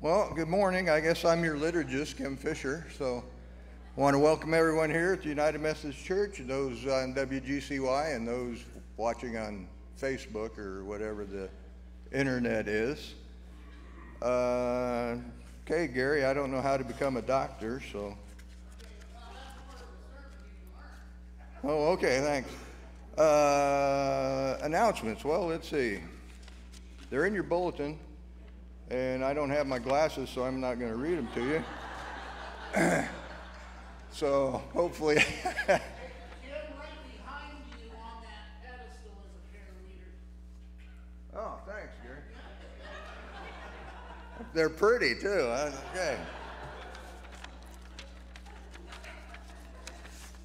Well, good morning. I guess I'm your liturgist, Kim Fisher. So I want to welcome everyone here at the United Methodist Church, those on WGCY and those watching on Facebook or whatever the internet is. Uh, okay, Gary, I don't know how to become a doctor, so. Oh, okay, thanks. Uh, announcements. Well, let's see. They're in your bulletin and I don't have my glasses, so I'm not going to read them to you. so hopefully. oh, thanks, Gary. They're pretty too. Okay.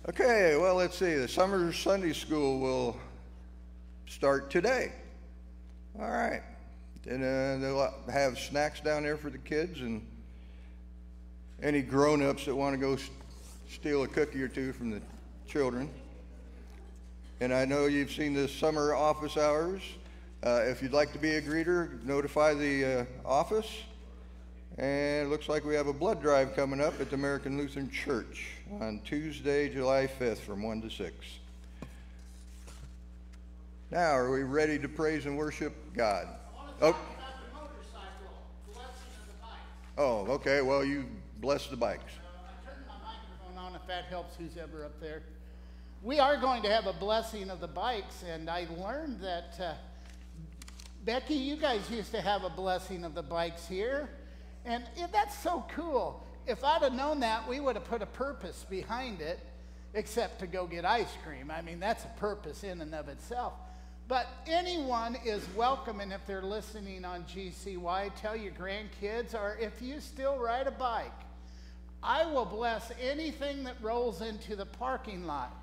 Okay, well, let's see. The summer Sunday school will start today. All right. And uh, they'll have snacks down there for the kids and any grown-ups that want to go steal a cookie or two from the children. And I know you've seen the summer office hours. Uh, if you'd like to be a greeter, notify the uh, office. And it looks like we have a blood drive coming up at the American Lutheran Church on Tuesday, July 5th from 1 to 6. Now, are we ready to praise and worship God? Oh. Oh, okay. Well, you bless the bikes. Uh, turn my microphone on if that helps who's ever up there. We are going to have a blessing of the bikes, and I learned that uh, Becky, you guys used to have a blessing of the bikes here, and yeah, that's so cool. If I'd have known that, we would have put a purpose behind it, except to go get ice cream. I mean, that's a purpose in and of itself. But anyone is welcome, and if they're listening on GCY, tell your grandkids, or if you still ride a bike, I will bless anything that rolls into the parking lot.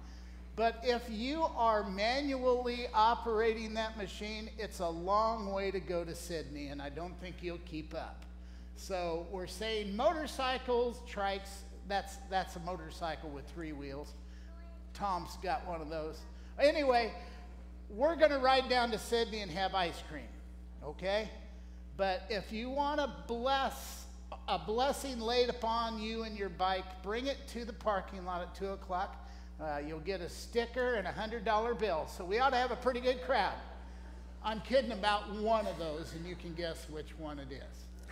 But if you are manually operating that machine, it's a long way to go to Sidney, and I don't think you'll keep up. So we're saying motorcycles, trikes, that's, that's a motorcycle with three wheels. Tom's got one of those. Anyway, we're going to ride down to Sidney and have ice cream, okay? But if you want to bless a blessing laid upon you and your bike, bring it to the parking lot at 2 o'clock. Uh, you'll get a sticker and a $100 bill. So we ought to have a pretty good crowd. I'm kidding about one of those, and you can guess which one it is.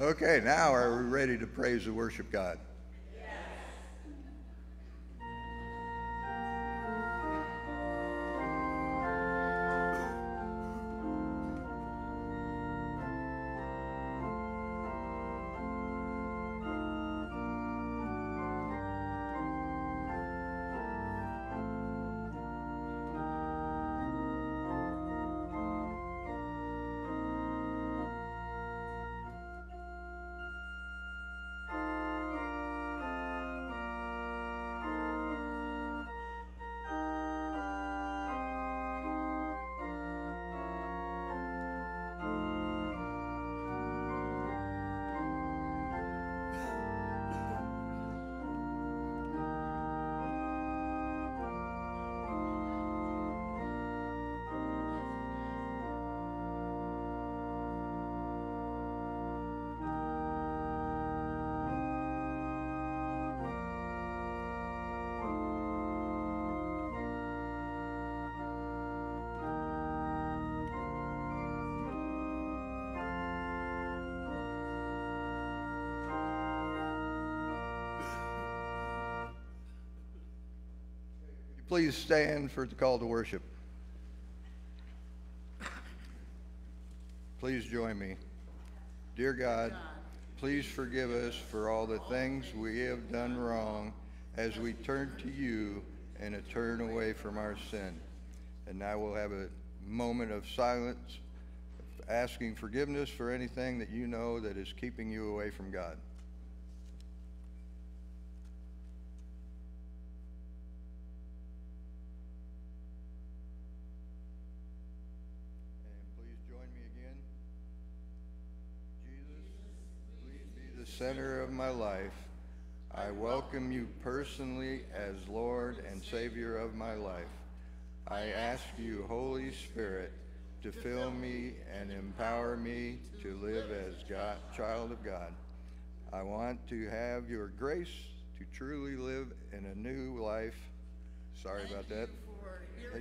okay, now are we ready to praise and worship God? Please stand for the call to worship. Please join me. Dear God, please forgive us for all the things we have done wrong as we turn to you and turn away from our sin. And now we'll have a moment of silence, asking forgiveness for anything that you know that is keeping you away from God. Center of my life. I welcome you personally as Lord and Savior of my life. I ask you, Holy Spirit, to fill me and empower me to live as God, child of God. I want to have your grace to truly live in a new life. Sorry about that.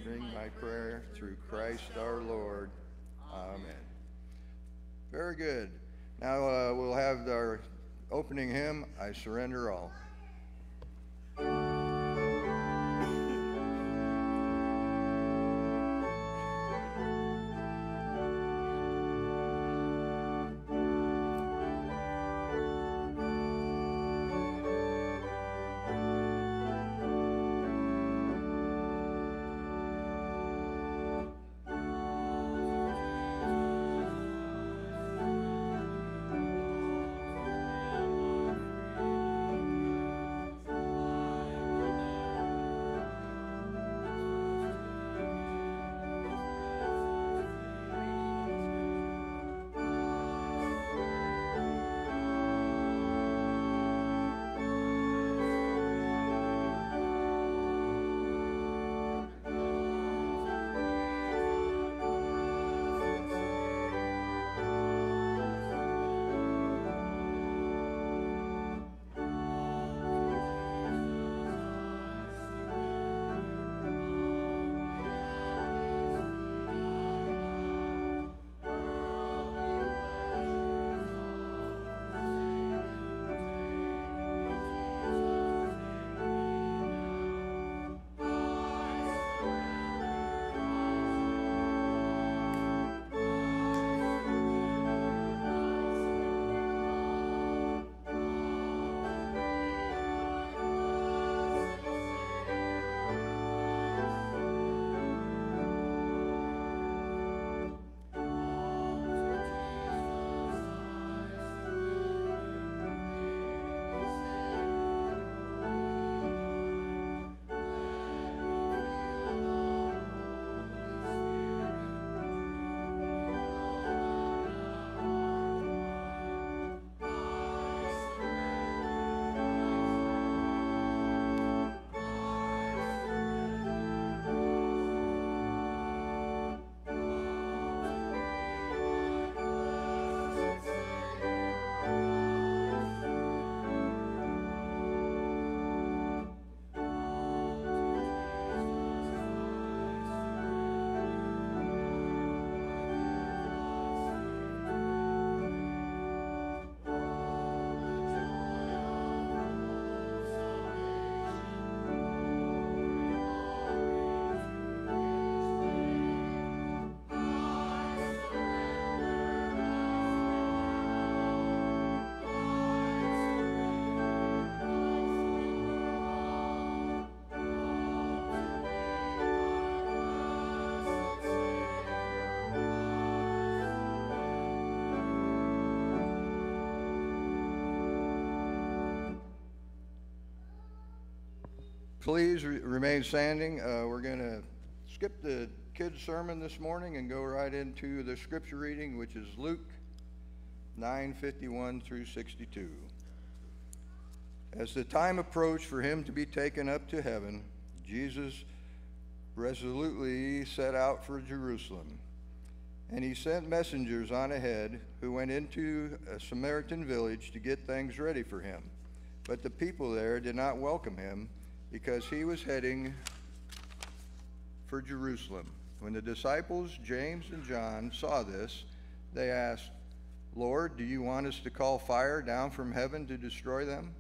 Hearing my prayer through Christ our Lord. Amen. Very good. Now uh, we'll have our opening hymn, I Surrender All. Please re- remain standing. Uh, we're going to skip the kids' sermon this morning and go right into the scripture reading, which is Luke 9:51 through 62. As the time approached for him to be taken up to heaven, Jesus resolutely set out for Jerusalem. And he sent messengers on ahead who went into a Samaritan village to get things ready for him. But the people there did not welcome him because he was heading for Jerusalem. When the disciples, James and John, saw this, they asked, Lord, do you want us to call fire down from heaven to destroy them?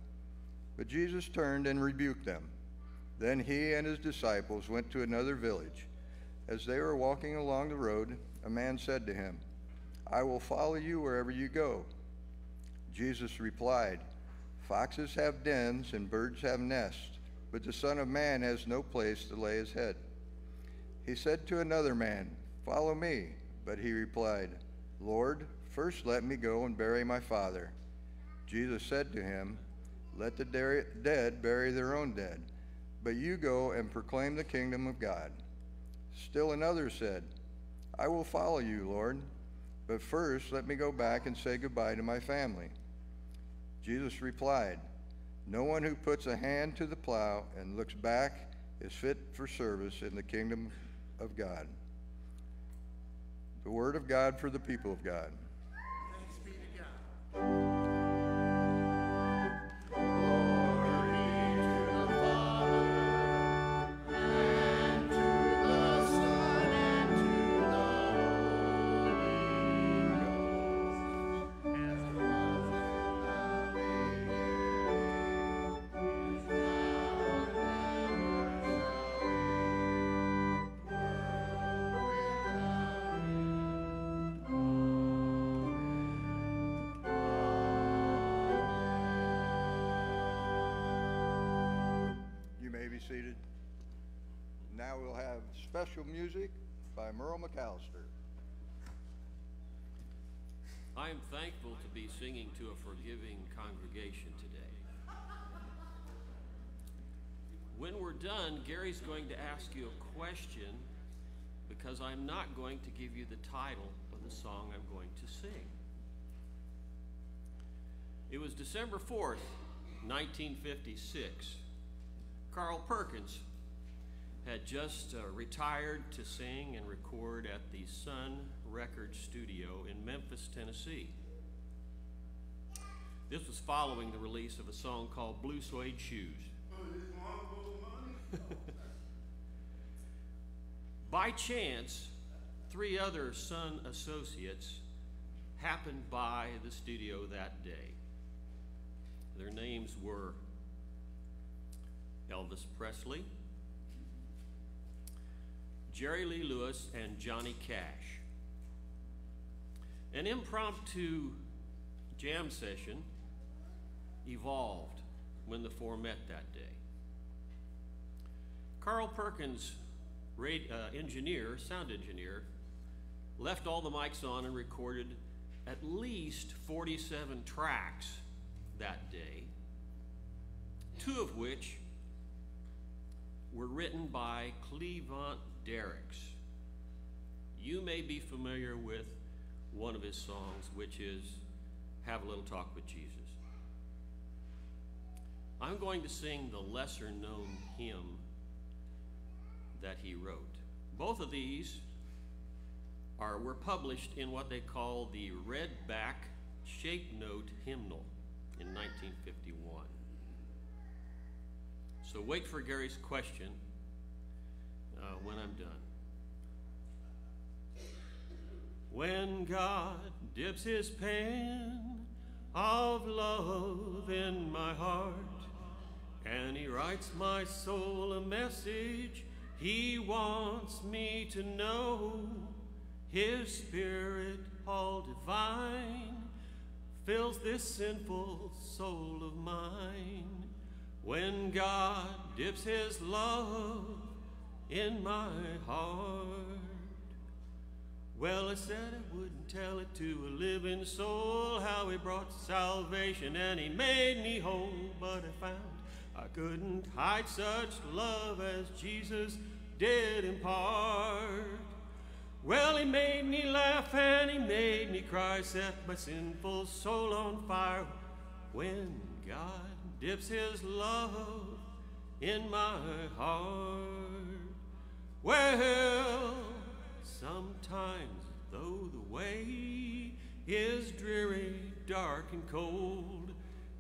But Jesus turned and rebuked them. Then he and his disciples went to another village. As they were walking along the road, a man said to him, I will follow you wherever you go. Jesus replied, Foxes have dens and birds have nests but the Son of Man has no place to lay his head. He said to another man, Follow me. But he replied, Lord, first let me go and bury my father. Jesus said to him, Let the dead bury their own dead, but you go and proclaim the kingdom of God. Still another said, I will follow you, Lord, but first let me go back and say goodbye to my family. Jesus replied, no one who puts a hand to the plow and looks back is fit for service in the kingdom of God. The Word of God for the people of God. Special music by Merle McCallister. I am thankful to be singing to a forgiving congregation today. When we're done, Gary's going to ask you a question because I'm not going to give you the title of the song I'm going to sing. It was December 4th, 1956. Carl Perkins had just uh, retired to sing and record at the Sun Record Studio in Memphis, Tennessee. This was following the release of a song called Blue Suede Shoes. By chance, three other Sun associates happened by the studio that day. Their names were Elvis Presley, Jerry Lee Lewis, and Johnny Cash. An impromptu jam session evolved when the four met that day. Carl Perkins, uh, engineer, sound engineer, left all the mics on and recorded at least 47 tracks that day, two of which were written by Cleavant Derricks. You may be familiar with one of his songs, which is Have a Little Talk with Jesus. I'm going to sing the lesser known hymn that he wrote. Both of these are, were published in what they call the Redback Shape Note Hymnal in 1951. So wait for Gary's question uh, when I'm done. When God dips his pen of love in my heart, and he writes my soul a message he wants me to know, his spirit all divine fills this sinful soul of mine. When God dips his love in my heart. Well, I said I wouldn't tell it to a living soul how he brought salvation and he made me whole, but I found I couldn't hide such love as Jesus did impart. Well, he made me laugh and he made me cry, set my sinful soul on fire when God dips his love in my heart. Well, sometimes though the way is dreary, dark, and cold,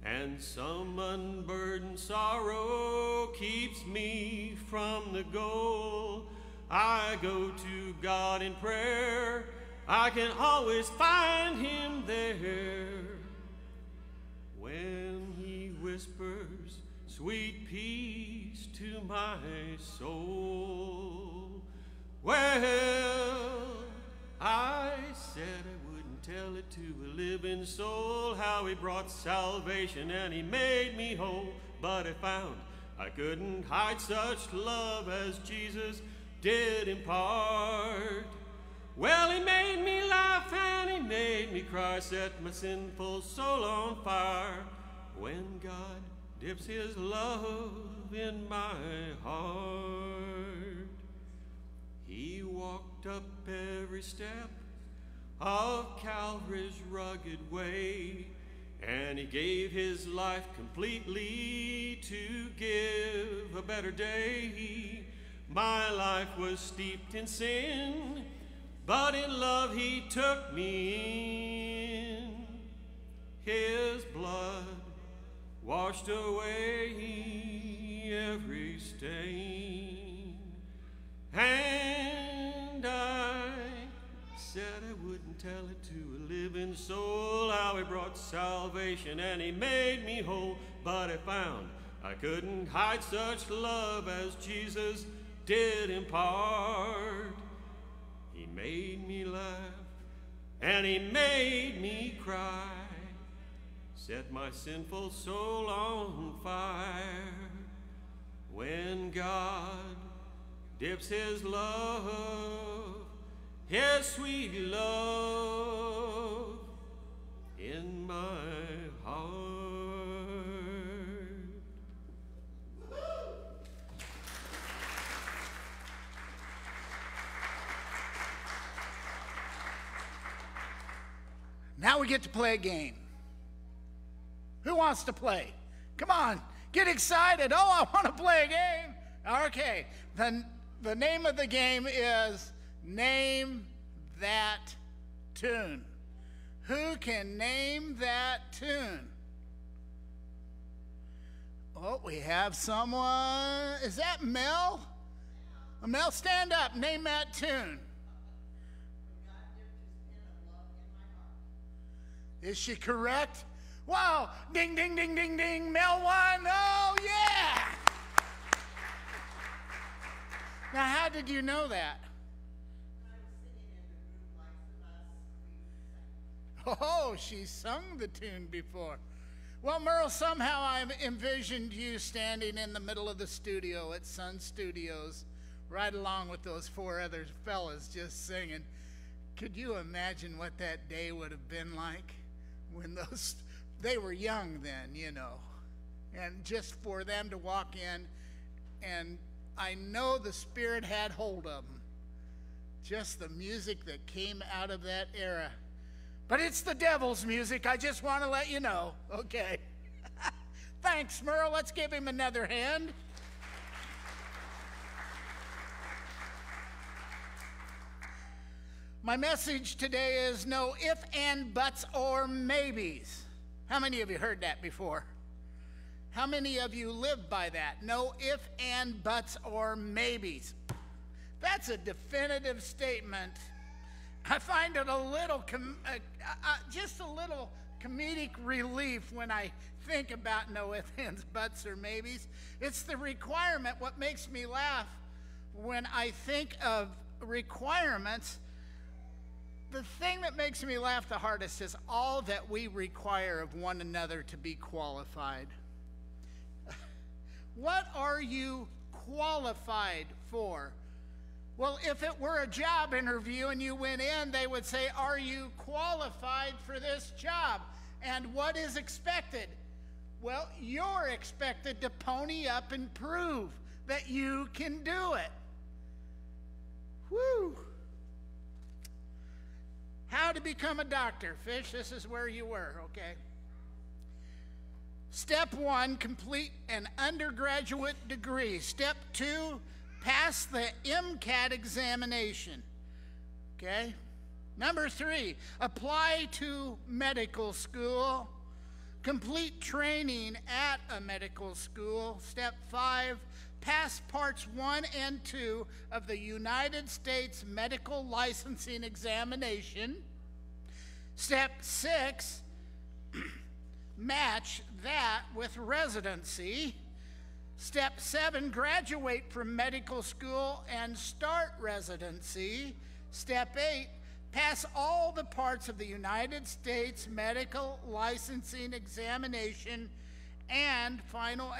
and some unburdened sorrow keeps me from the goal, I go to God in prayer. I can always find Him there when He whispers sweet peace to my soul. Well, I said I wouldn't tell it to a living soul how he brought salvation and he made me whole, but I found I couldn't hide such love as Jesus did impart. Well, he made me laugh and he made me cry, set my sinful soul on fire when God dips his love in my heart. He walked up every step of Calvary's rugged way, and he gave his life completely to give a better day. My life was steeped in sin, but in love he took me in. His blood washed away every stain. And I said I wouldn't tell it to a living soul how he brought salvation and he made me whole, but I found I couldn't hide such love as Jesus did impart. He made me laugh and he made me cry, set my sinful soul on fire. When God dips his love, his sweet love in my heart. Now we get to play a game. Who wants to play? Come on, get excited. Oh, I want to play a game. Okay, the, the name of the game is Name That Tune. Who can name that tune? Oh, we have someone. Is that Mel? Mel, stand up. Name that tune. Is she correct? Wow! Ding, ding, ding, ding, ding. Mel won. Oh, yeah! Now, how did you know that? Oh, she sung the tune before. Well, Merle, somehow I've envisioned you standing in the middle of the studio at Sun Studios, right along with those four other fellas just singing. Could you imagine what that day would have been like? when those they were young then, you know. And just for them to walk in and I know the spirit had hold of them. Just the music that came out of that era. But it's the devil's music. I just want to let you know. Okay. Thanks, Merle. Let's give him another hand. My message today is no if and buts or maybes. How many of you heard that before? How many of you live by that? No if and buts or maybes. That's a definitive statement. I find it a little, uh, uh, just a little comedic relief when I think about no ifs, ands, buts, or maybes. It's the requirement. What makes me laugh when I think of requirements the thing that makes me laugh the hardest is all that we require of one another to be qualified. What are you qualified for? Well, if it were a job interview and you went in, they would say, Are you qualified for this job? And what is expected? Well, you're expected to pony up and prove that you can do it. Whew. How to become a doctor. Fish, this is where you were, okay? Step one, complete an undergraduate degree. Step two, pass the MCAT examination. Okay? Number three, apply to medical school. Complete training at a medical school. Step five, pass parts one and two of the United States Medical Licensing Examination. Step six, match that with residency. Step seven, graduate from medical school and start residency. Step eight, pass all the parts of the United States medical licensing examination and final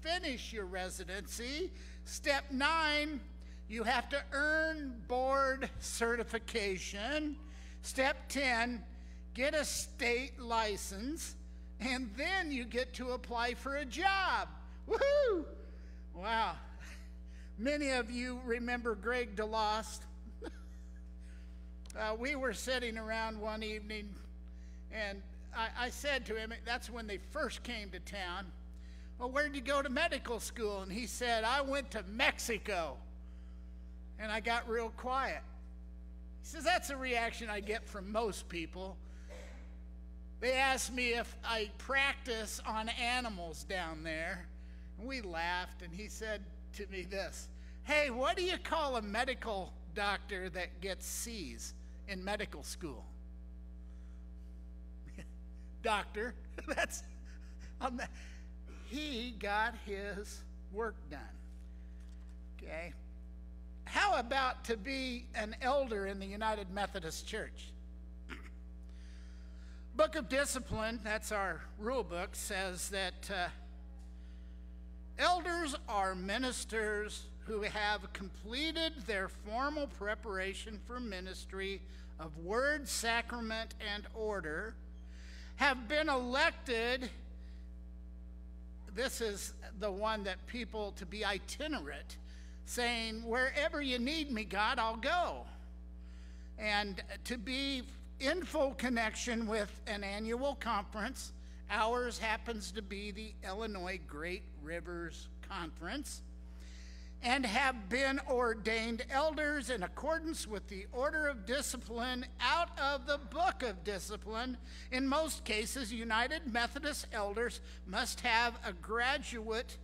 finish your residency. Step nine, you have to earn board certification. Step 10, get a state license, and then you get to apply for a job. Woohoo! Wow. Many of you remember Greg DeLost. uh, we were sitting around one evening, and I, I said to him, that's when they first came to town. Well, where'd you go to medical school? And he said, I went to Mexico. And I got real quiet. He says, That's a reaction I get from most people. They asked me if I practice on animals down there. And we laughed, and he said to me this Hey, what do you call a medical doctor that gets C's in medical school? doctor. That's he got his work done. Okay. How about to be an elder in the United Methodist Church? Book of Discipline, that's our rule book, says that uh, elders are ministers who have completed their formal preparation for ministry of word, sacrament, and order, have been elected. This is the one that people to be itinerant saying, Wherever you need me, God, I'll go. And to be in full connection with an annual conference. Ours happens to be the Illinois Great Rivers Conference. And have been ordained elders in accordance with the order of discipline out of the book of discipline. In most cases, United Methodist elders must have a graduate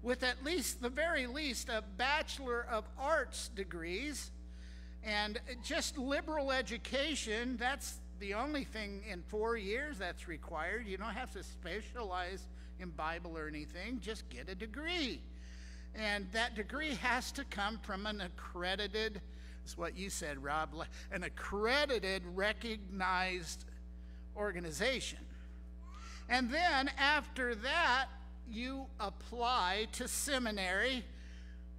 with at least the very least a Bachelor of Arts degrees and just liberal education, that's the only thing in four years that's required. You don't have to specialize in Bible or anything, just get a degree. And that degree has to come from an accredited, is what you said, Rob, an accredited, recognized organization. And then after that, you apply to seminary.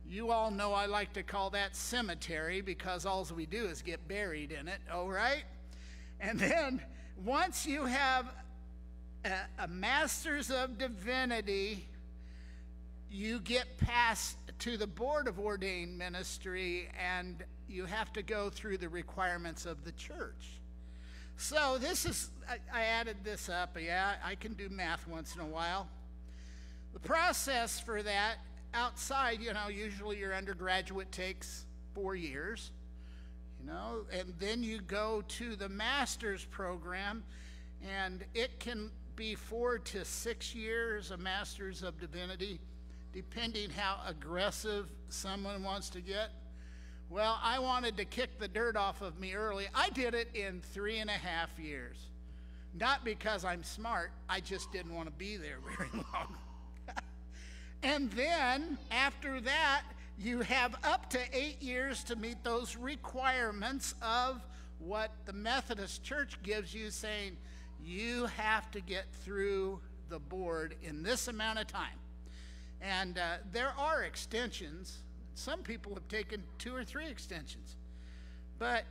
You all know I like to call that cemetery because all we do is get buried in it, all right? And then once you have a, a master's of divinity, you get passed to the board of ordained ministry and you have to go through the requirements of the church. So this is, I, I added this up. Yeah, I can do math once in a while. The process for that outside, you know, usually your undergraduate takes four years, you know, and then you go to the master's program, and it can be four to six years, a master's of divinity, depending how aggressive someone wants to get. Well, I wanted to kick the dirt off of me early. I did it in three and a half years. Not because I'm smart, I just didn't want to be there very long. And then after that, you have up to eight years to meet those requirements of what the Methodist Church gives you, saying you have to get through the board in this amount of time. And uh, there are extensions. Some people have taken two or three extensions. But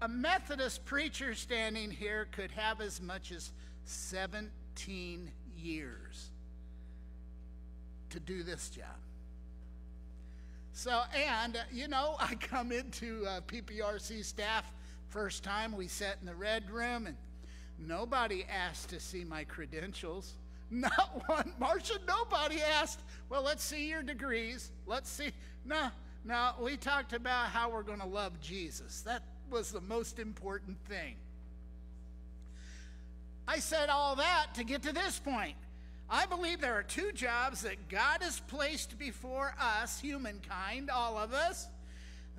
a Methodist preacher standing here could have as much as 17 years to do this job. So, and, uh, you know, I come into uh, PPRC staff first time. We sat in the red room and nobody asked to see my credentials. Not one, Marcia, nobody asked, well, let's see your degrees. Let's see. No, no, we talked about how we're going to love Jesus. That was the most important thing. I said all that to get to this point. I believe there are two jobs that God has placed before us, humankind, all of us,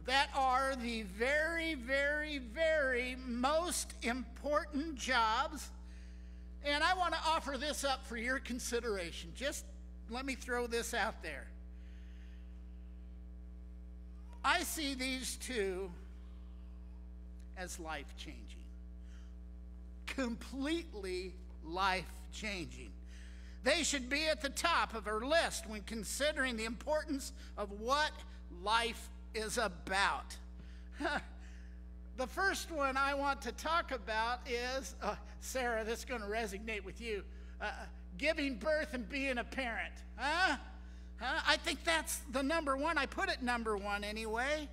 that are the very, very, very most important jobs. And I want to offer this up for your consideration. Just let me throw this out there. I see these two as life changing, completely life changing. They should be at the top of our list when considering the importance of what life is about. the first one I want to talk about is uh, Sarah, this is going to resonate with you uh, giving birth and being a parent. Huh? Huh? I think that's the number one. I put it number one anyway.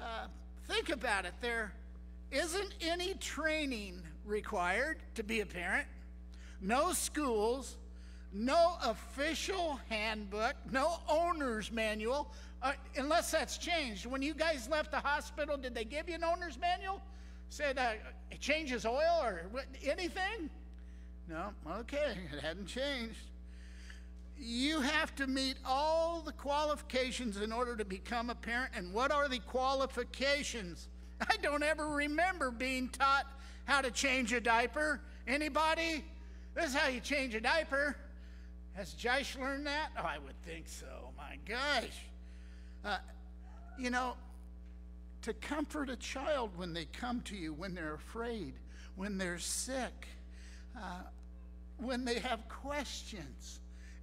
Uh, think about it. There isn't any training required to be a parent, no schools, no official handbook, no owner's manual. Uh, unless that's changed. When you guys left the hospital, did they give you an owner's manual? Said uh, it changes oil or anything? No, okay, it hadn't changed. You have to meet all the qualifications in order to become a parent. And what are the qualifications? I don't ever remember being taught how to change a diaper. Anybody? This is how you change a diaper. Has Josh learned that? Oh, I would think so. My gosh. Uh, you know, to comfort a child when they come to you, when they're afraid, when they're sick, uh, when they have questions.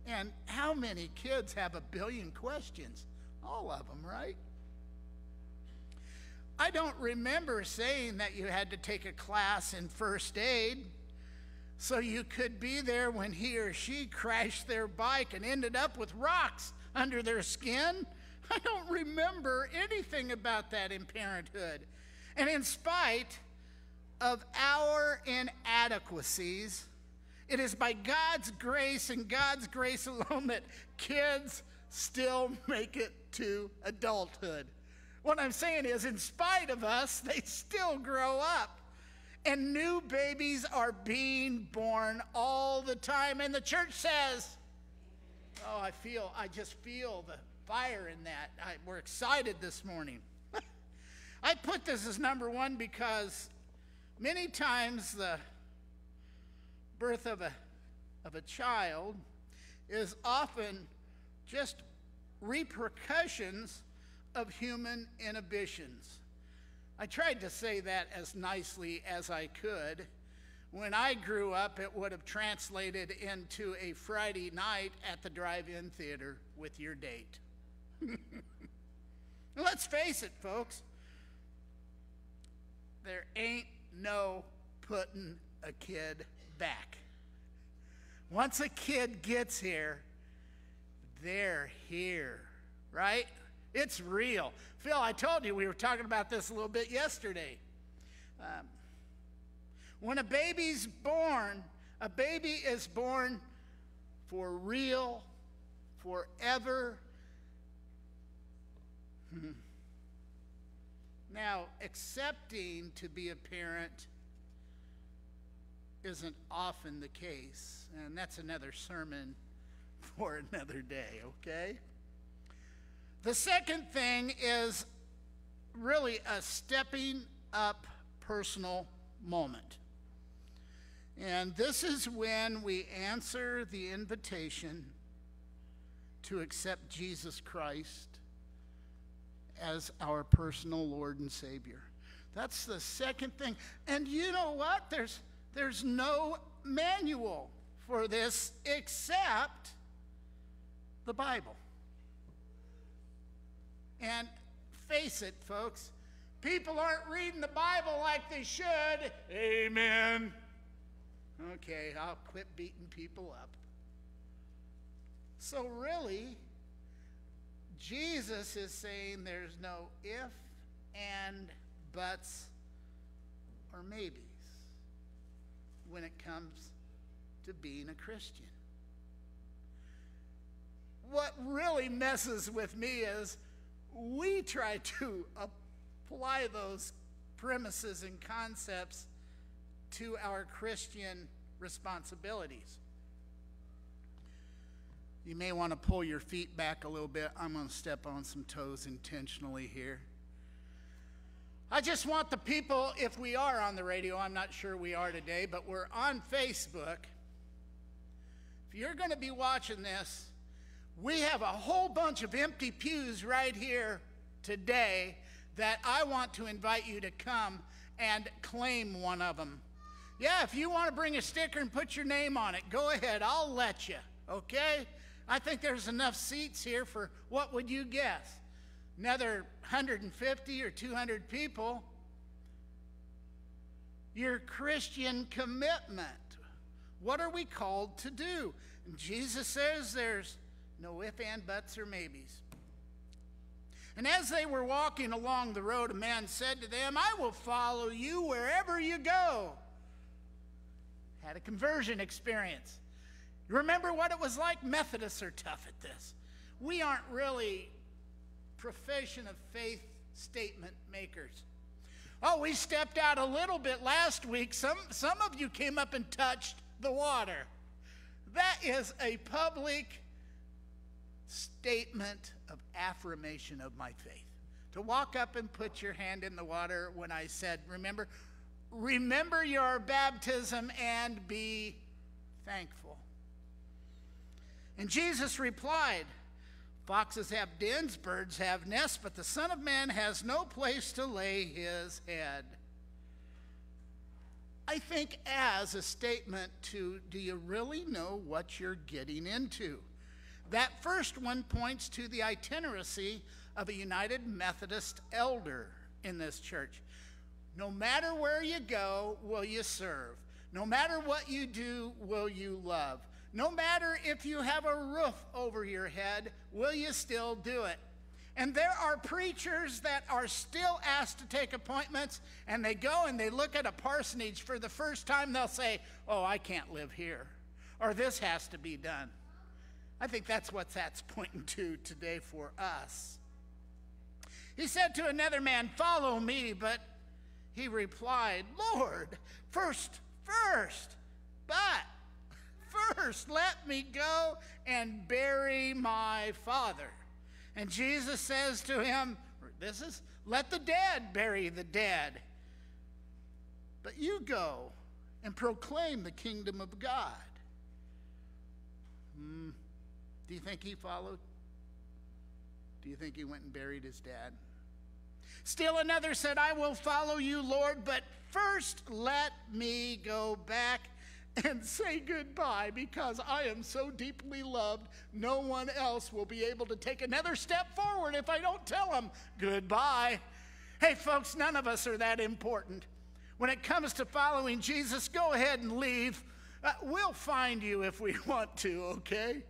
And how many kids have a billion questions? All of them, right? I don't remember saying that you had to take a class in first aid so you could be there when he or she crashed their bike and ended up with rocks under their skin. I don't remember anything about that in parenthood. And in spite of our inadequacies, it is by God's grace and God's grace alone that kids still make it to adulthood. What I'm saying is, in spite of us, they still grow up. And new babies are being born all the time. And the church says, Oh, I feel, I just feel the fire in that. I, we're excited this morning. I put this as number one because many times the birth of a, of a child is often just repercussions of human inhibitions. I tried to say that as nicely as I could. When I grew up, it would have translated into a Friday night at the drive in theater with your date. Let's face it, folks. There ain't no putting a kid back. Once a kid gets here, they're here, right? It's real. Phil, I told you we were talking about this a little bit yesterday. Um, when a baby's born, a baby is born for real, forever. Hmm. Now, accepting to be a parent isn't often the case, and that's another sermon for another day, okay? The second thing is really a stepping up personal moment. And this is when we answer the invitation to accept Jesus Christ as our personal Lord and Savior. That's the second thing. And you know what? There's, there's no manual for this except the Bible. And face it, folks, people aren't reading the Bible like they should. Amen. Okay, I'll quit beating people up. So, really, Jesus is saying there's no if and buts or maybes when it comes to being a Christian. What really messes with me is we try to apply those premises and concepts to our Christian responsibilities. You may want to pull your feet back a little bit. I'm going to step on some toes intentionally here. I just want the people, if we are on the radio, I'm not sure we are today, but we're on Facebook. If you're going to be watching this, we have a whole bunch of empty pews right here today that I want to invite you to come and claim one of them. Yeah, if you want to bring a sticker and put your name on it, go ahead. I'll let you. Okay? I think there's enough seats here for what would you guess? Another 150 or 200 people. Your Christian commitment. What are we called to do? Jesus says there's no if, and, buts, or maybes. And as they were walking along the road, a man said to them, I will follow you wherever you go. Had a conversion experience. You remember what it was like? Methodists are tough at this. We aren't really profession of faith statement makers. Oh, we stepped out a little bit last week. Some, some of you came up and touched the water. That is a public statement of affirmation of my faith. To walk up and put your hand in the water when I said, remember, remember your baptism and be thankful. And Jesus replied, Foxes have dens, birds have nests, but the Son of Man has no place to lay his head. I think as a statement to, do you really know what you're getting into? That first one points to the itineracy of a United Methodist elder in this church. No matter where you go, will you serve? No matter what you do, will you love? No matter if you have a roof over your head, will you still do it? And there are preachers that are still asked to take appointments, and they go and they look at a parsonage for the first time. They'll say, Oh, I can't live here, or this has to be done. I think that's what that's pointing to today for us. He said to another man, Follow me, but he replied, Lord, first, first, but first let me go and bury my father. And Jesus says to him, This is, let the dead bury the dead. But you go and proclaim the kingdom of God. Hmm. Do you think he followed? Do you think he went and buried his dad? Still another said, I will follow you, Lord, but first let me go back and say goodbye because I am so deeply loved, no one else will be able to take another step forward if I don't tell them goodbye. Hey, folks, none of us are that important. When it comes to following Jesus, go ahead and leave. Uh, we'll find you if we want to, okay?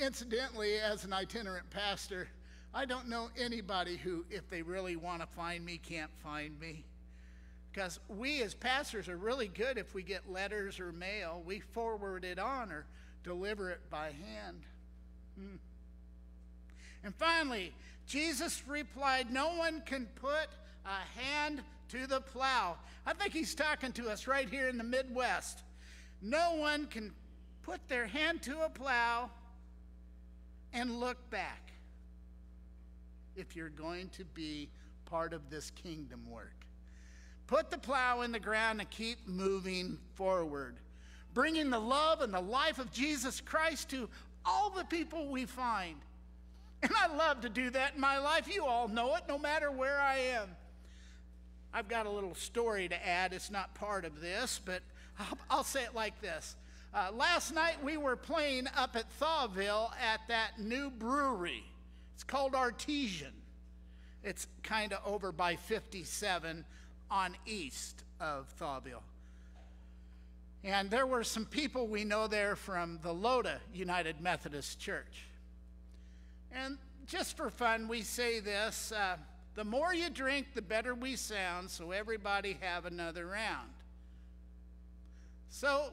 Incidentally, as an itinerant pastor, I don't know anybody who, if they really want to find me, can't find me. Because we as pastors are really good if we get letters or mail, we forward it on or deliver it by hand. Hmm. And finally, Jesus replied, No one can put a hand to the plow. I think he's talking to us right here in the Midwest. No one can put their hand to a plow and look back if you're going to be part of this kingdom work. Put the plow in the ground and keep moving forward, bringing the love and the life of Jesus Christ to all the people we find. And I love to do that in my life. You all know it, no matter where I am. I've got a little story to add. It's not part of this, but I'll, I'll say it like this. Uh, last night we were playing up at Thawville at that new brewery. It's called Artesian. It's kind of over by 57 on east of Thawville. And there were some people we know there from the Loda United Methodist Church. And just for fun, we say this uh, the more you drink, the better we sound, so everybody have another round. So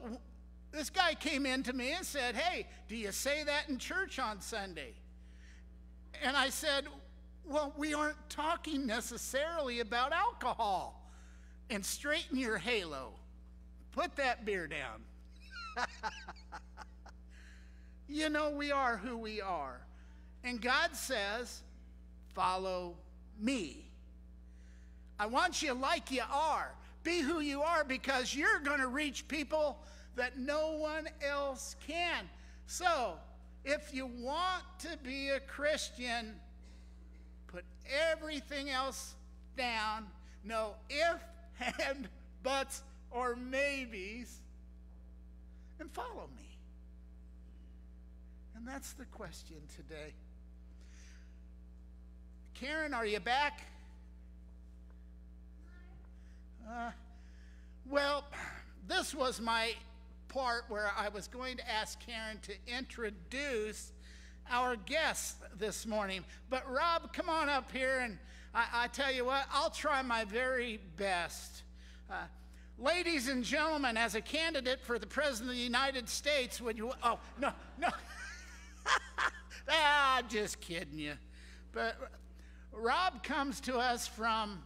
this guy came in to me and said, Hey, do you say that in church on Sunday? And I said, Well, we aren't talking necessarily about alcohol. And straighten your halo. Put that beer down. you know, we are who we are. And God says, Follow me. I want you like you are. Be who you are because you're going to reach people that no one else can. So, if you want to be a Christian, put everything else down. No if, and, buts, or maybes, and follow me. And that's the question today. Karen, are you back? Uh, well, this was my part where I was going to ask Karen to introduce our guest this morning. But Rob, come on up here, and I, I tell you what, I'll try my very best. Uh, ladies and gentlemen, as a candidate for the President of the United States, would you? Oh, no, no. ah, just kidding you. But Rob comes to us from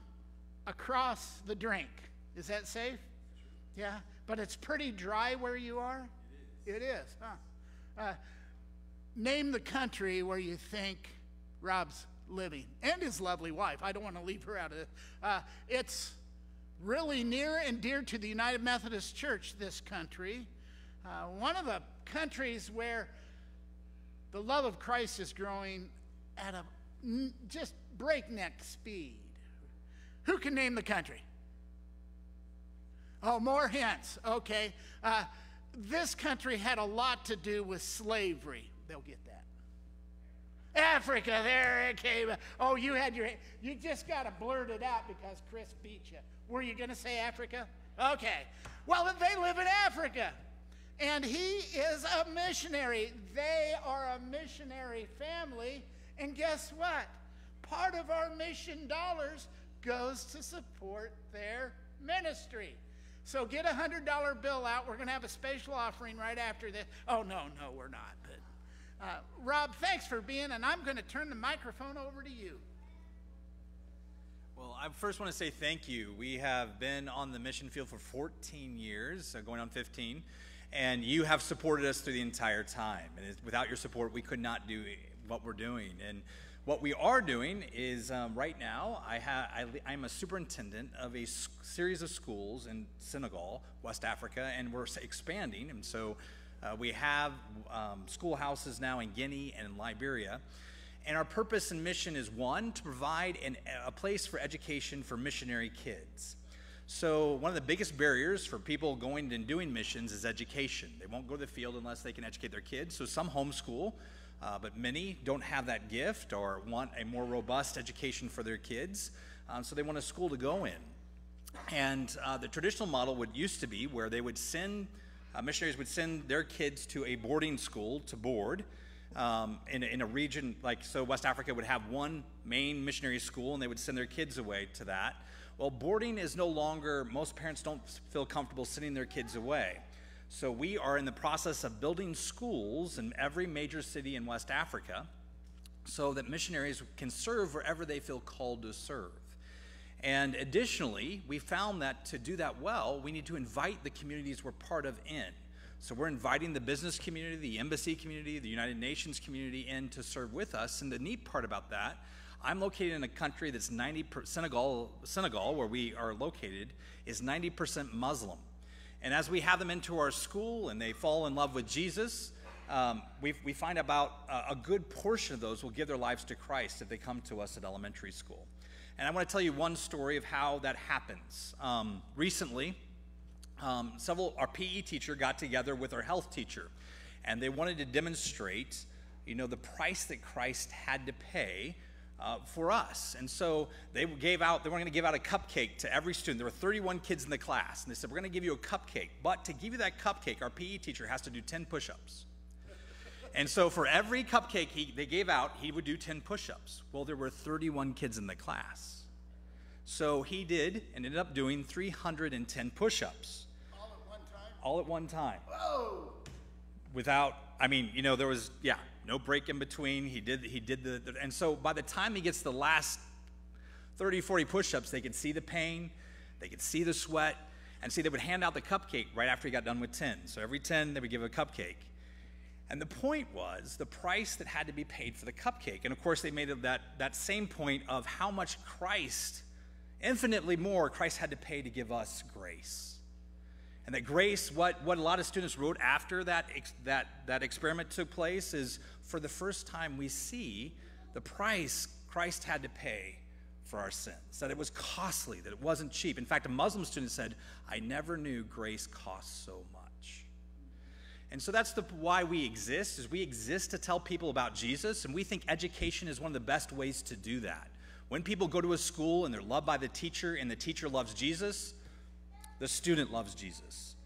across the drink. Is that safe? Yeah, but it's pretty dry where you are? It is. It is, huh? Uh, name the country where you think Rob's living and his lovely wife. I don't want to leave her out of it. Uh, it's really near and dear to the United Methodist Church, this country. Uh, one of the countries where the love of Christ is growing at a just breakneck speed. Who can name the country? Oh, more hints. Okay. Uh, this country had a lot to do with slavery. They'll get that. Africa, there it came. Oh, you had your, you just got to blurt it out because Chris beat you. Were you going to say Africa? Okay. Well, they live in Africa. And he is a missionary. They are a missionary family. And guess what? Part of our mission dollars goes to support their ministry. So get a $100 bill out. We're going to have a special offering right after this. Oh, no, no, we're not. But, uh, Rob, thanks for being, and I'm going to turn the microphone over to you. Well, I first want to say thank you. We have been on the mission field for 14 years, uh, going on 15, and you have supported us through the entire time. And without your support, we could not do what we're doing. And what we are doing is um, right now, I am a superintendent of a series of schools in Senegal, West Africa, and we're expanding. And so uh, we have um, schoolhouses now in Guinea and in Liberia. And our purpose and mission is one, to provide an, a place for education for missionary kids. So, one of the biggest barriers for people going and doing missions is education. They won't go to the field unless they can educate their kids. So, some homeschool, uh, but many don't have that gift or want a more robust education for their kids, um, so they want a school to go in. And uh, the traditional model would used to be where they would send uh, missionaries would send their kids to a boarding school to board um, in, in a region like so. West Africa would have one main missionary school, and they would send their kids away to that. Well, boarding is no longer. Most parents don't feel comfortable sending their kids away. So we are in the process of building schools in every major city in West Africa so that missionaries can serve wherever they feel called to serve. And additionally, we found that to do that well, we need to invite the communities we're part of in. So we're inviting the business community, the embassy community, the United Nations community in to serve with us. And the neat part about that, I'm located in a country that's 90 Senegal, Senegal, where we are located, is 90% Muslim. And as we have them into our school and they fall in love with Jesus, um, we, we find about uh, a good portion of those will give their lives to Christ if they come to us at elementary school. And I want to tell you one story of how that happens. Um, recently, um, several our PE teacher got together with our health teacher, and they wanted to demonstrate, you know, the price that Christ had to pay uh, for us. And so they gave out, they were going to give out a cupcake to every student. There were 31 kids in the class. And they said, We're going to give you a cupcake. But to give you that cupcake, our PE teacher has to do 10 push ups. and so for every cupcake he, they gave out, he would do 10 push ups. Well, there were 31 kids in the class. So he did and ended up doing 310 push ups. All at one time? All at one time. Whoa! Without, I mean, you know, there was, yeah, no break in between. He did, he did the, the and so by the time he gets the last 30, 40 push ups, they could see the pain, they could see the sweat, and see, they would hand out the cupcake right after he got done with 10. So every 10, they would give a cupcake. And the point was the price that had to be paid for the cupcake. And of course, they made that, that same point of how much Christ, infinitely more, Christ had to pay to give us grace. And that grace, what, what a lot of students wrote after that, that, that experiment took place, is for the first time we see the price Christ had to pay for our sins, that it was costly, that it wasn't cheap. In fact, a Muslim student said, I never knew grace cost so much. And so that's the, why we exist, is we exist to tell people about Jesus, and we think education is one of the best ways to do that. When people go to a school and they're loved by the teacher and the teacher loves Jesus, the student loves Jesus.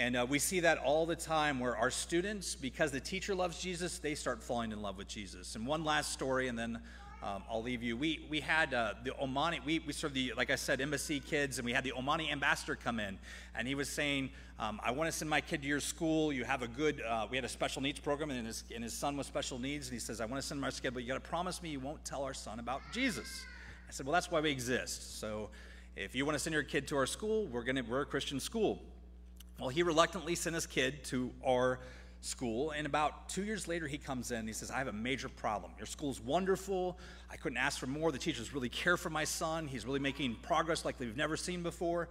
And uh, we see that all the time where our students, because the teacher loves Jesus, they start falling in love with Jesus. And one last story, and then um, I'll leave you. We, we had uh, the Omani, we, we served the, like I said, embassy kids, and we had the Omani ambassador come in, and he was saying, um, I want to send my kid to your school. You have a good, uh, we had a special needs program, and his, and his son was special needs, and he says, I want to send my kid, but you got to promise me you won't tell our son about Jesus. I said, Well, that's why we exist. So if you want to send your kid to our school, we're, gonna, we're a Christian school. Well, he reluctantly sent his kid to our school. And about two years later, he comes in he says, I have a major problem. Your school's wonderful. I couldn't ask for more. The teachers really care for my son. He's really making progress like we've never seen before.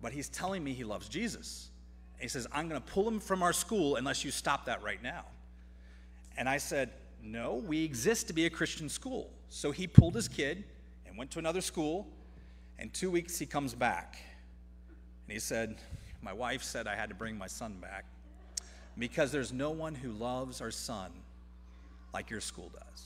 But he's telling me he loves Jesus. And he says, I'm going to pull him from our school unless you stop that right now. And I said, No, we exist to be a Christian school. So he pulled his kid and went to another school. And two weeks he comes back. And he said, My wife said I had to bring my son back because there's no one who loves our son like your school does.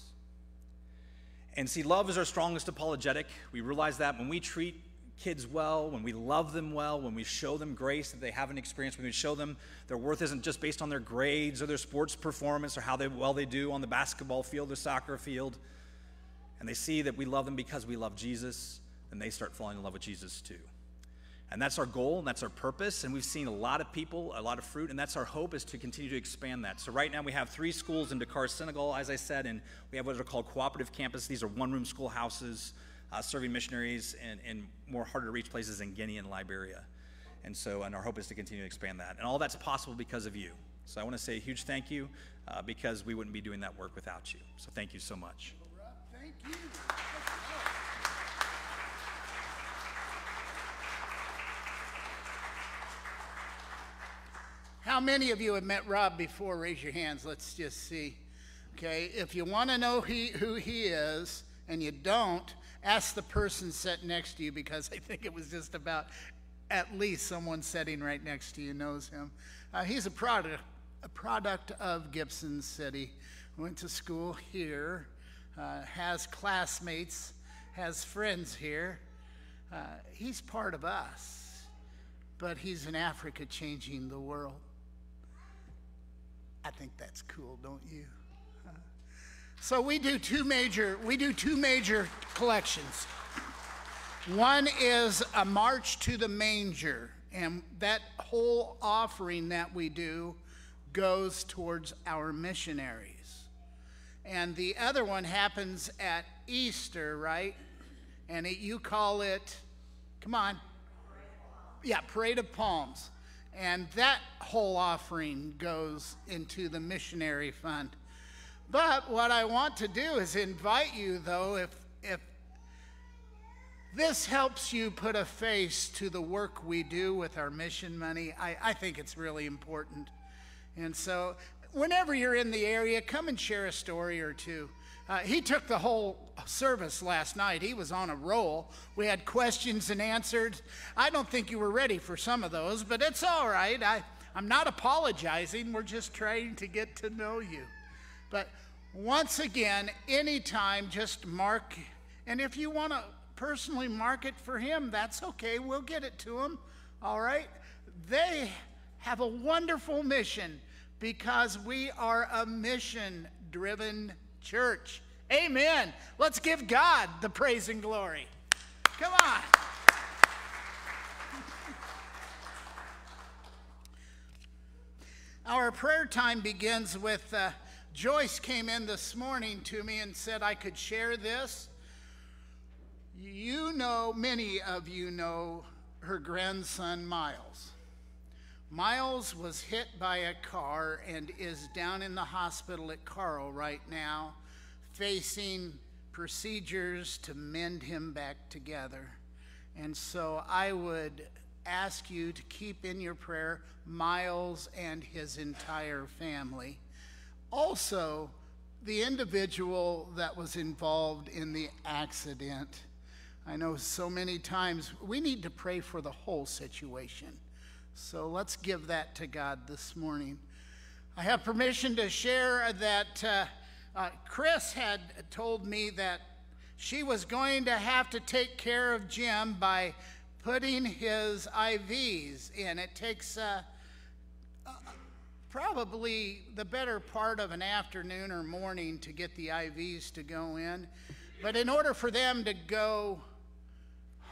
And see, love is our strongest apologetic. We realize that when we treat kids well, when we love them well, when we show them grace that they haven't experienced, when we show them their worth isn't just based on their grades or their sports performance or how they, well they do on the basketball field or soccer field, and they see that we love them because we love Jesus, then they start falling in love with Jesus too. And that's our goal, and that's our purpose. And we've seen a lot of people, a lot of fruit, and that's our hope is to continue to expand that. So right now we have three schools in Dakar, Senegal, as I said, and we have what are called cooperative campuses. These are one-room schoolhouses uh, serving missionaries in, in more harder to reach places in Guinea and Liberia. And so, and our hope is to continue to expand that. And all that's possible because of you. So I want to say a huge thank you uh, because we wouldn't be doing that work without you. So thank you so much. Thank you. How many of you have met Rob before? Raise your hands. Let's just see. Okay, if you want to know he, who he is and you don't, ask the person sitting next to you because I think it was just about at least someone sitting right next to you knows him. Uh, he's a product, a product of Gibson City. Went to school here, uh, has classmates, has friends here. Uh, he's part of us, but he's in Africa changing the world. I think that's cool, don't you? So we do two major we do two major collections. One is a march to the manger, and that whole offering that we do goes towards our missionaries. And the other one happens at Easter, right? And it, you call it, come on. Yeah, Parade of Palms. And that whole offering goes into the missionary fund. But what I want to do is invite you, though, if, if this helps you put a face to the work we do with our mission money, I, I think it's really important. And so, whenever you're in the area, come and share a story or two. Uh, he took the whole service last night. He was on a roll. We had questions and answers. I don't think you were ready for some of those, but it's all right. I, I'm not apologizing. We're just trying to get to know you. But once again, anytime, just mark. And if you want to personally mark it for him, that's okay. We'll get it to him. All right? They have a wonderful mission because we are a mission driven church. Amen. Let's give God the praise and glory. Come on. Our prayer time begins with uh, Joyce came in this morning to me and said I could share this. You know, many of you know her grandson Miles. Miles was hit by a car and is down in the hospital at Carle right now, facing procedures to mend him back together. And so I would ask you to keep in your prayer Miles and his entire family. Also, the individual that was involved in the accident. I know so many times we need to pray for the whole situation. So let's give that to God this morning. I have permission to share that uh, uh, Chris had told me that she was going to have to take care of Jim by putting his IVs in. It takes uh, probably the better part of an afternoon or morning to get the IVs to go in. But in order for them to go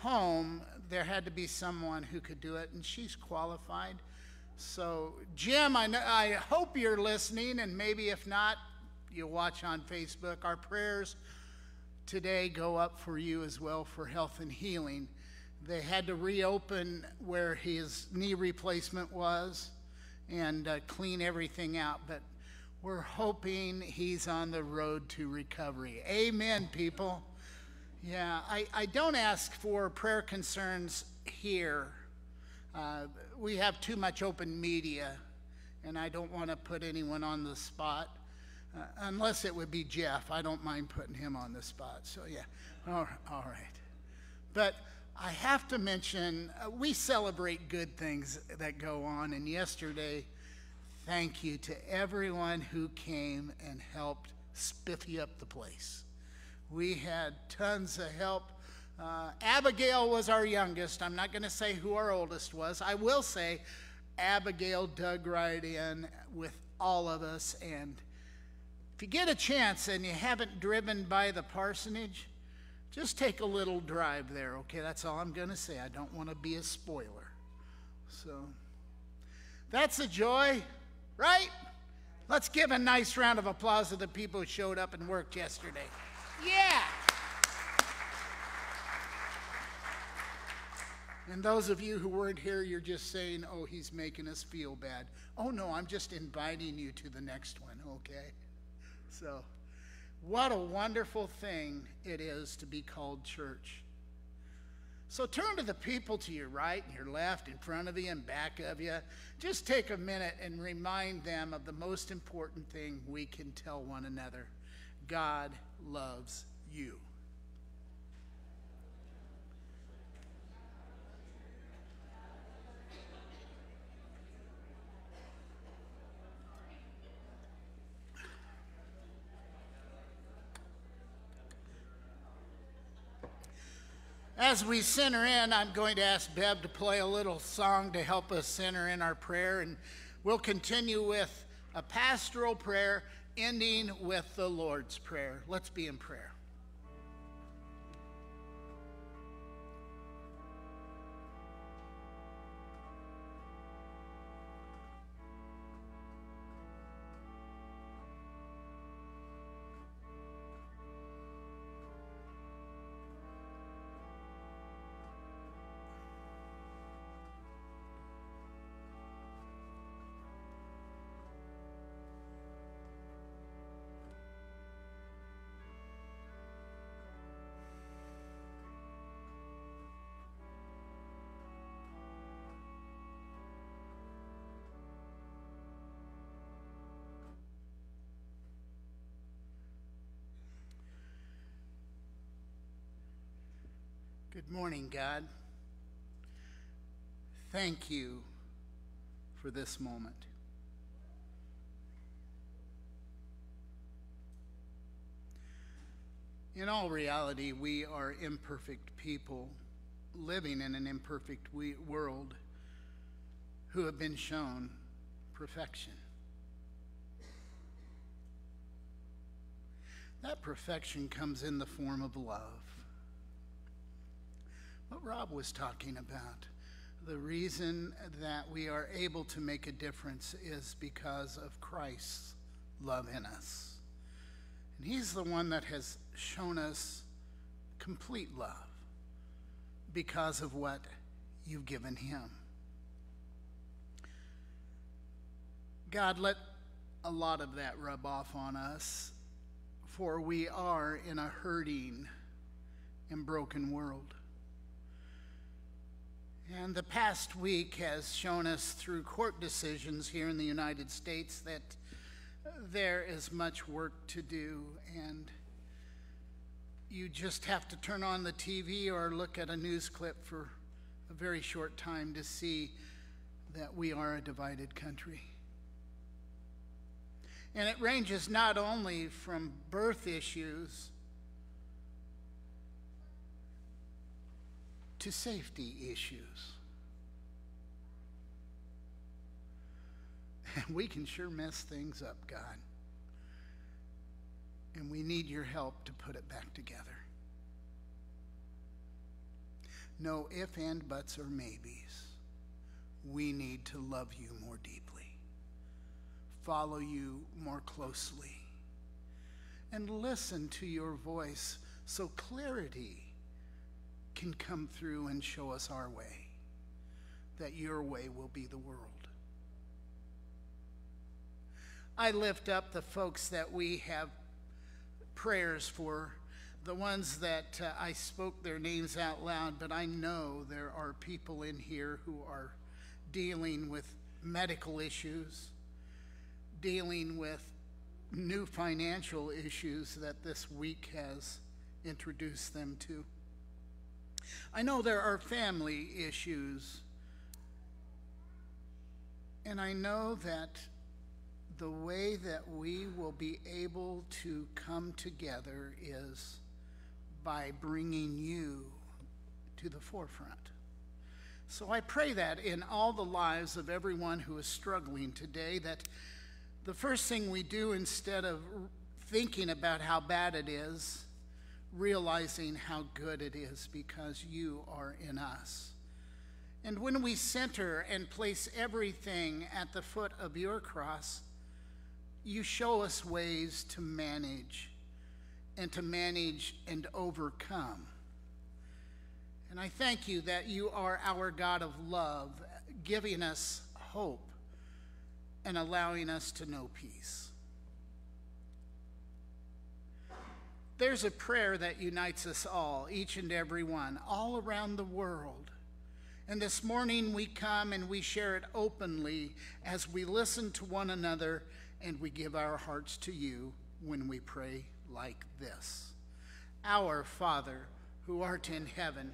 home, there had to be someone who could do it, and she's qualified. So, Jim, I, know, I hope you're listening, and maybe if not, you'll watch on Facebook. Our prayers today go up for you as well for health and healing. They had to reopen where his knee replacement was and uh, clean everything out, but we're hoping he's on the road to recovery. Amen, people. Yeah, I, I don't ask for prayer concerns here. Uh, we have too much open media, and I don't want to put anyone on the spot. Uh, unless it would be Jeff. I don't mind putting him on the spot. So, yeah. all, all right. But I have to mention uh, we celebrate good things that go on. And yesterday, thank you to everyone who came and helped spiffy up the place. We had tons of help. Uh, Abigail was our youngest. I'm not going to say who our oldest was. I will say Abigail dug right in with all of us and if you get a chance and you haven't driven by the parsonage, just take a little drive there, okay? That's all I'm going to say. I don't want to be a spoiler. So that's a joy, right? Let's give a nice round of applause to the people who showed up and worked yesterday. Yeah! And those of you who weren't here, you're just saying, oh, he's making us feel bad. Oh, no, I'm just inviting you to the next one, okay? So, what a wonderful thing it is to be called church. So, turn to the people to your right and your left, in front of you and back of you. Just take a minute and remind them of the most important thing we can tell one another God loves you. As we center in, I'm going to ask Bev to play a little song to help us center in our prayer, and we'll continue with a pastoral prayer ending with the Lord's Prayer. Let's be in prayer. Morning, God. Thank you for this moment. In all reality, we are imperfect people living in an imperfect world who have been shown perfection. That perfection comes in the form of love what Rob was talking about. The reason that we are able to make a difference is because of Christ's love in us. And He's the one that has shown us complete love because of what you've given Him. God, let a lot of that rub off on us, for we are in a hurting and broken world. And the past week has shown us through court decisions here in the United States that there is much work to do, and you just have to turn on the TV or look at a news clip for a very short time to see that we are a divided country. And it ranges not only from birth issues to safety issues. And we can sure mess things up, God. And we need your help to put it back together. No if and buts or maybes. We need to love you more deeply, follow you more closely, and listen to your voice so clarity can come through and show us our way, that your way will be the world. I lift up the folks that we have prayers for, the ones that uh, I spoke their names out loud, but I know there are people in here who are dealing with medical issues, dealing with new financial issues that this week has introduced them to. I know there are family issues, and I know that the way that we will be able to come together is by bringing you to the forefront. So I pray that in all the lives of everyone who is struggling today, that the first thing we do instead of thinking about how bad it is, realizing how good it is because you are in us. And when we center and place everything at the foot of your cross, you show us ways to manage and to manage and overcome. And I thank you that you are our God of love, giving us hope and allowing us to know peace. There's a prayer that unites us all, each and every one, all around the world. And this morning we come and we share it openly as we listen to one another and we give our hearts to you when we pray like this Our Father, who art in heaven,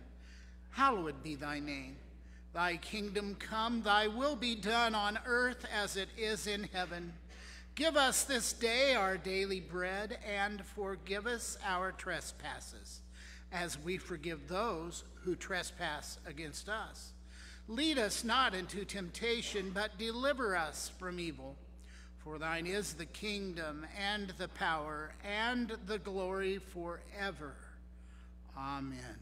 hallowed be thy name. Thy kingdom come, thy will be done on earth as it is in heaven. Give us this day our daily bread, and forgive us our trespasses, as we forgive those who trespass against us. Lead us not into temptation, but deliver us from evil. For thine is the kingdom, and the power, and the glory forever. Amen.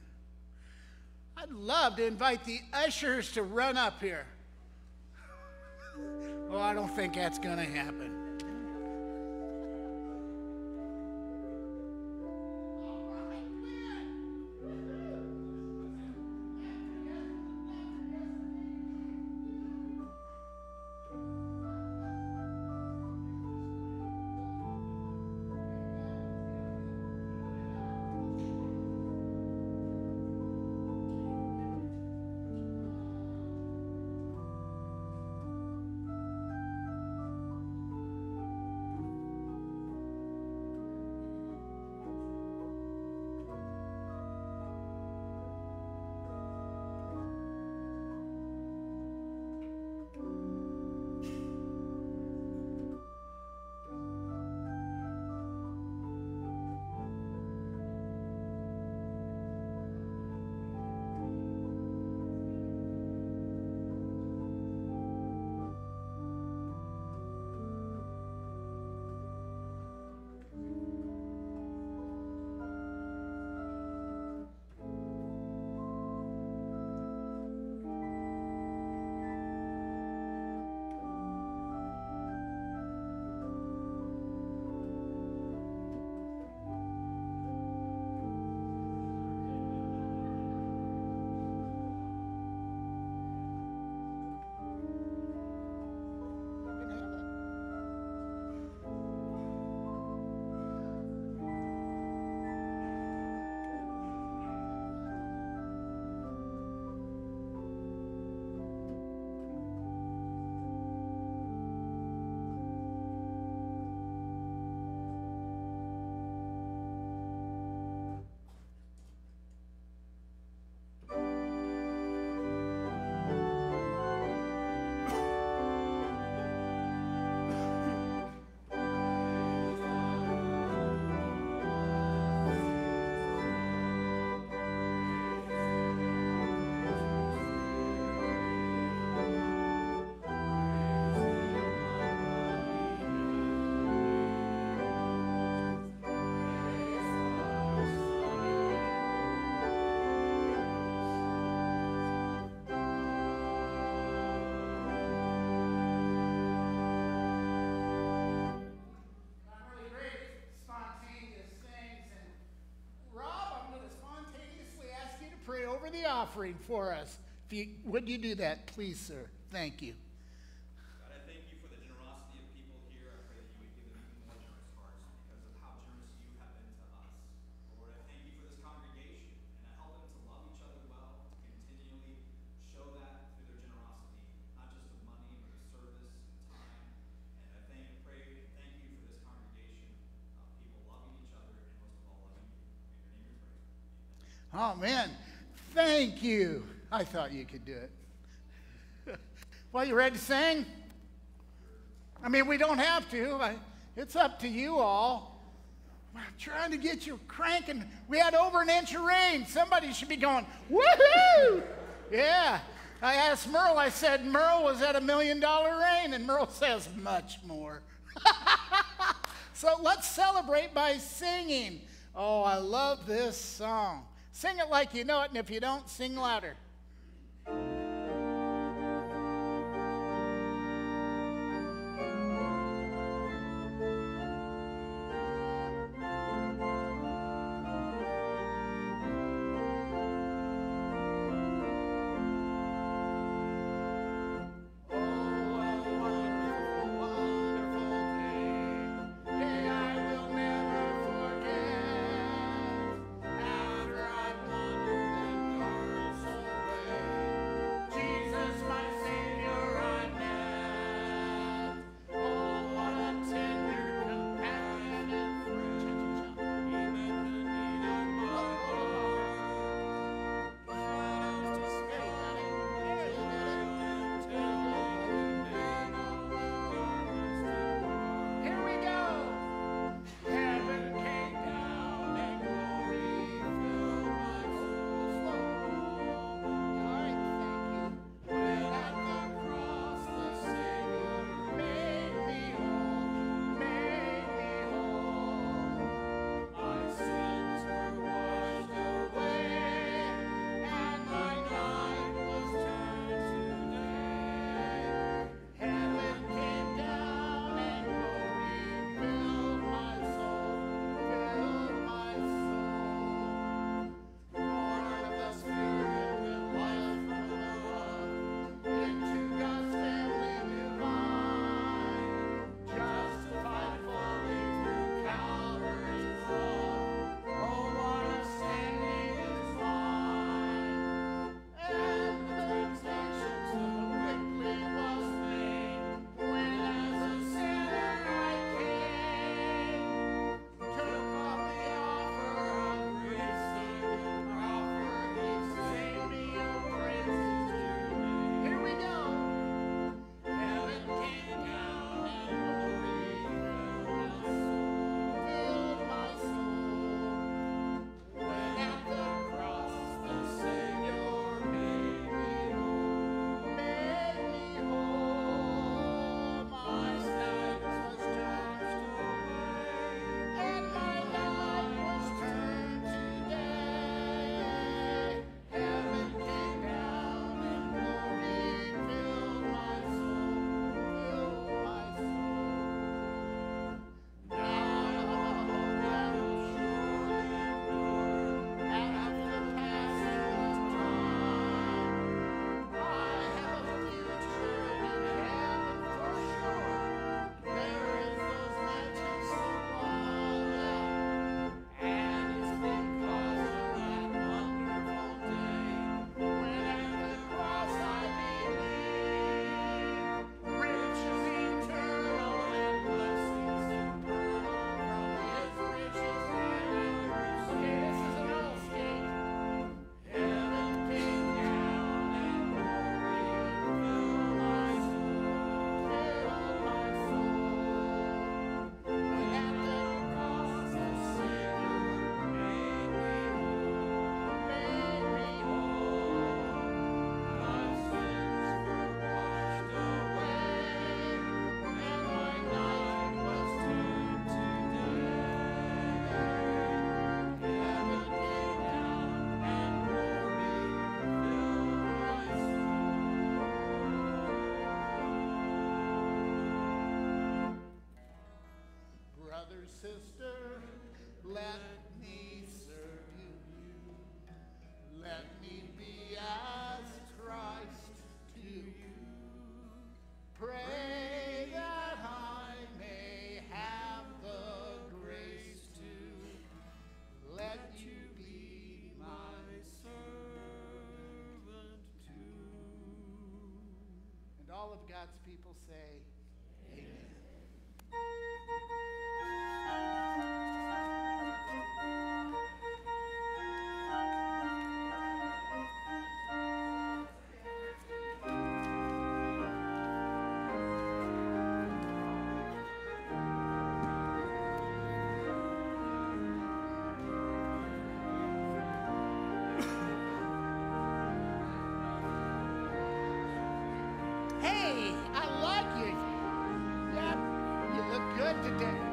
I'd love to invite the ushers to run up here. Well, oh, I don't think that's going to happen. The offering for us. If you, would you do that, please, sir? Thank you. God, I thank you for the generosity of people here. I pray that you would give even more generous hearts because of how generous you have been to us. Lord, I thank you for this congregation and I help them to love each other well, continually show that through their generosity, not just of money, but of service time. And I thank and pray thank you for this congregation of people loving each other and most of all loving you. In your name we pray. Oh, man. Thank you. I thought you could do it. well, you ready to sing? I mean, we don't have to. I, it's up to you all. I'm trying to get you cranking. We had over an inch of rain. Somebody should be going, woohoo! Yeah. I asked Merle, I said, Merle, was that a million dollar rain? And Merle says, much more. so let's celebrate by singing. Oh, I love this song. Sing it like you know it, and if you don't, sing louder. sister. Let me serve you. Let me be as Christ to you. Pray that I may have the grace to let you be my servant too. And all of God's people say, Today.